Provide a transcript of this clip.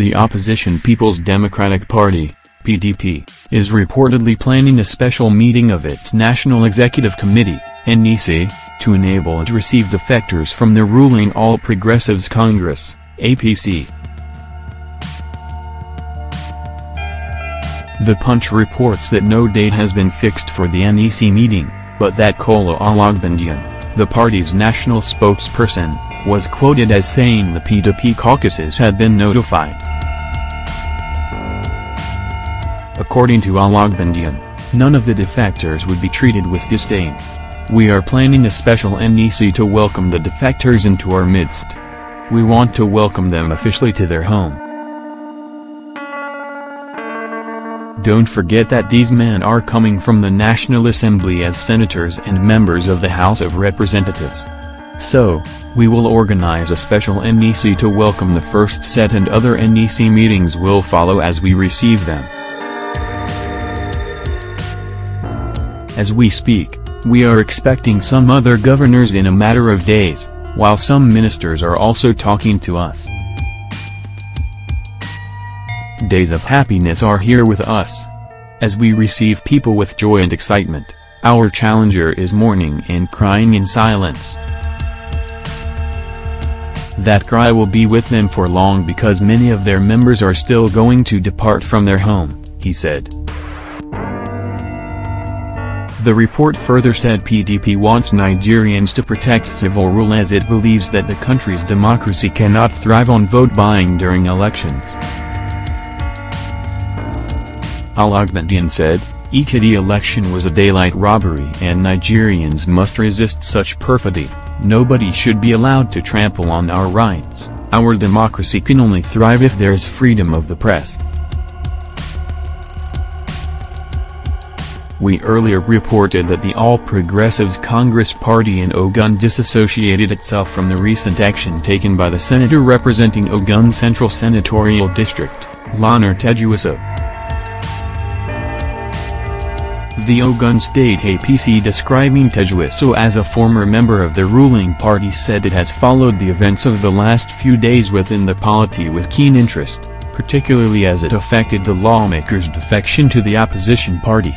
The opposition People's Democratic Party, PDP, is reportedly planning a special meeting of its National Executive Committee, NEC, to enable it to receive defectors from the ruling All Progressives Congress, APC. The Punch reports that no date has been fixed for the NEC meeting, but that Kola Ologbondiyan, the party's national spokesperson, was quoted as saying the PDP caucuses had been notified. According to Ologbondiyan, none of the defectors would be treated with disdain. We are planning a special NEC to welcome the defectors into our midst. We want to welcome them officially to their home. Don't forget that these men are coming from the National Assembly as senators and members of the House of Representatives. So, we will organize a special NEC to welcome the first set and other NEC meetings will follow as we receive them. As we speak, we are expecting some other governors in a matter of days, while some ministers are also talking to us. Days of happiness are here with us. As we receive people with joy and excitement, our challenger is mourning and crying in silence. That cry will be with them for long because many of their members are still going to depart from their home, he said. The report further said PDP wants Nigerians to protect civil rule as it believes that the country's democracy cannot thrive on vote buying during elections. Ologbondiyan said, Ekiti election was a daylight robbery and Nigerians must resist such perfidy. Nobody should be allowed to trample on our rights. Our democracy can only thrive if there is freedom of the press. We earlier reported that the All Progressives Congress Party in Ogun disassociated itself from the recent action taken by the senator representing Ogun Central Senatorial District, Lanre Tejuoso. The Ogun State APC describing Tejuoso as a former member of the ruling party said it has followed the events of the last few days within the polity with keen interest, particularly as it affected the lawmaker's defection to the opposition party.